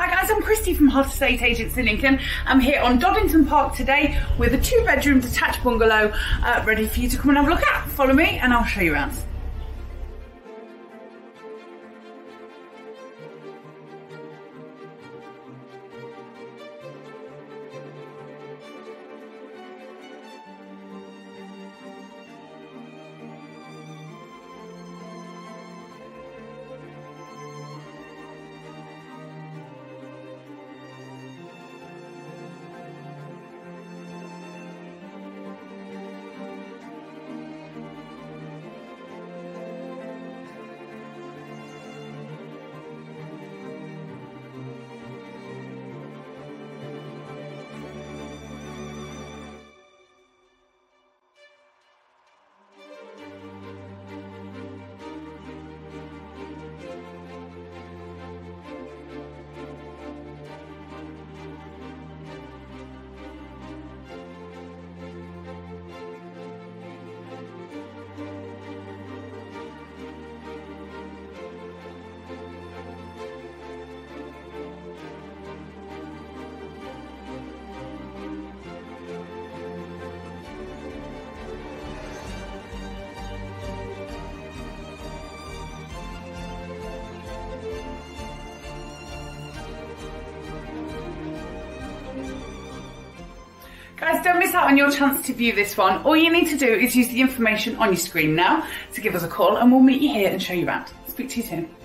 Hi guys, I'm Christy from haart Estate Agents in Lincoln. I'm here on Doddington Park today with a two bedroom detached bungalow uh, ready for you to come and have a look at. Follow me and I'll show you around. Guys, don't miss out on your chance to view this one. All you need to do is use the information on your screen now to give us a call and we'll meet you here and show you around. Speak to you soon.